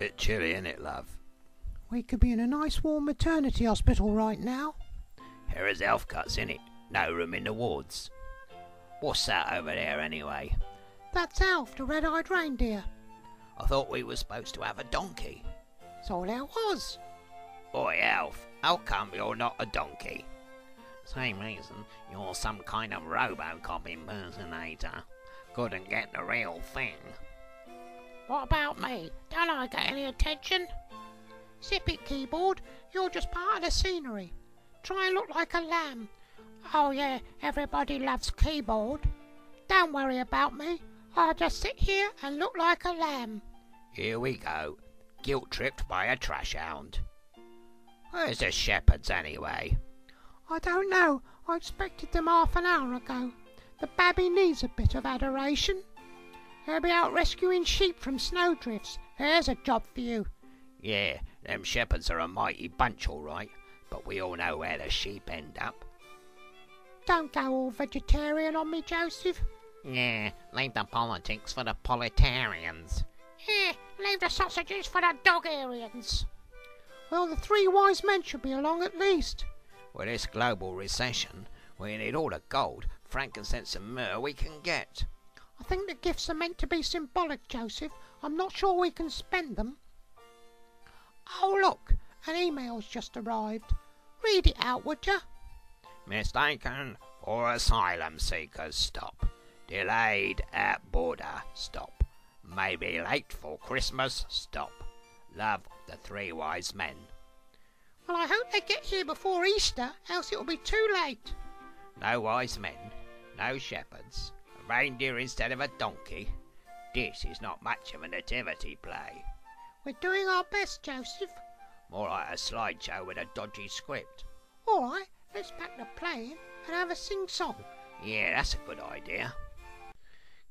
Bit chilly, ain't it, love? We could be in a nice warm maternity hospital right now. Here is elf cuts, in it. No room in the wards. What's that over there, anyway? That's Alf, the red-eyed reindeer. I thought we were supposed to have a donkey. That's all there was. Boy, Alf, how come you're not a donkey? Same reason you're some kind of Robocop impersonator. Couldn't get the real thing. What about me? Don't I get any attention? Zip it, keyboard. You're just part of the scenery. Try and look like a lamb. Oh yeah, everybody loves keyboard. Don't worry about me. I'll just sit here and look like a lamb. Here we go. Guilt tripped by a trash hound. Where's the shepherds anyway? I don't know. I expected them half an hour ago. The babby needs a bit of adoration. They'll be out rescuing sheep from snowdrifts. There's a job for you. Yeah, them shepherds are a mighty bunch, all right, but we all know where the sheep end up. Don't go all vegetarian on me, Joseph. Yeah, leave the politics for the politarians. Yeah, leave the sausages for the dog-arians. Well, the three wise men should be along at least. With this global recession, we need all the gold, frankincense, and myrrh we can get. I think the gifts are meant to be symbolic, Joseph. I'm not sure we can spend them. Oh, look, an email's just arrived. Read it out, would you? Mistaken for asylum seekers, stop. Delayed at border, stop. Maybe late for Christmas, stop. Love the three wise men. Well, I hope they get here before Easter, else it'll be too late. No wise men, no shepherds, a reindeer instead of a donkey. This is not much of a nativity play. We're doing our best, Joseph. More like a slideshow with a dodgy script. All right, let's pack the plane and have a sing-song. Yeah, that's a good idea.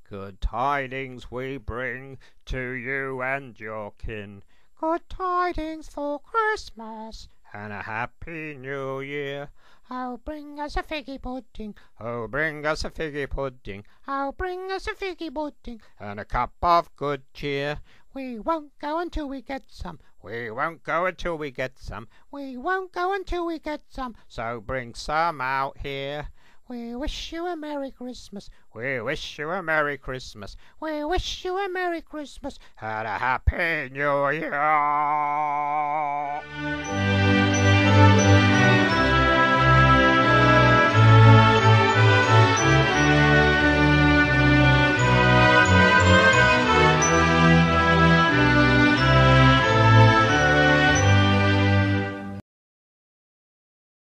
Good tidings we bring to you and your kin. Good tidings for Christmas and a happy new year. Oh, bring us a figgy pudding. Oh, bring us a figgy pudding. Oh, bring us a figgy pudding. And a cup of good cheer. We won't go until we get some. We won't go until we get some. We won't go until we get some. So bring some out here. We wish you a Merry Christmas. We wish you a Merry Christmas. We wish you a Merry Christmas and a Happy New Year.